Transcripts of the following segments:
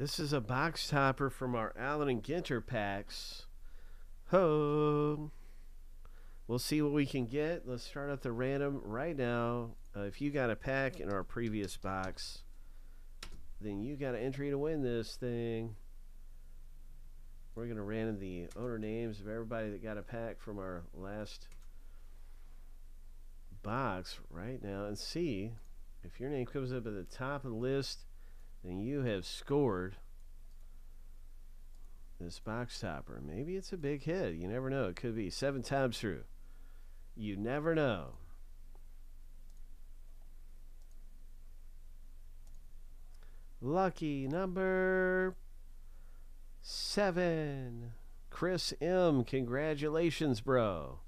This is a box topper from our Allen and Ginter packs. Ho! We'll see what we can get. Let's start at the random right now. Uh, if you got a pack in our previous box, then you got an entry to win this thing. We're going to random the owner names of everybody that got a pack from our last box right now and see if your name comes up at the top of the list then you have scored this box topper. Maybe it's a big hit. You never know. It could be seven times through. You never know. Lucky number seven. Chris M. Congratulations, bro.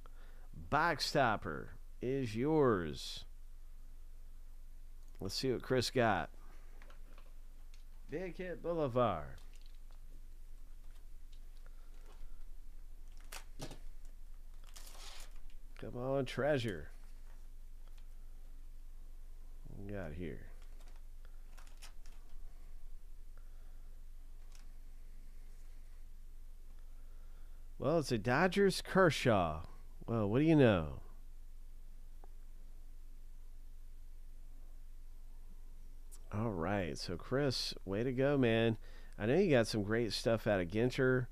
Box topper is yours. Let's see what Chris got. Big Hit Boulevard. Come on, treasure. We got here? Well, it's a Dodgers Kershaw. Well, what do you know? All right. So, Chris, way to go, man. I know you got some great stuff out of Ginter.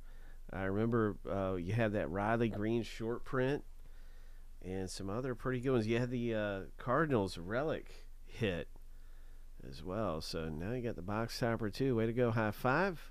I remember uh, you had that Riley Green short print and some other pretty good ones. You had the uh, Cardinals relic hit as well. So now you got the box topper, too. Way to go. High five.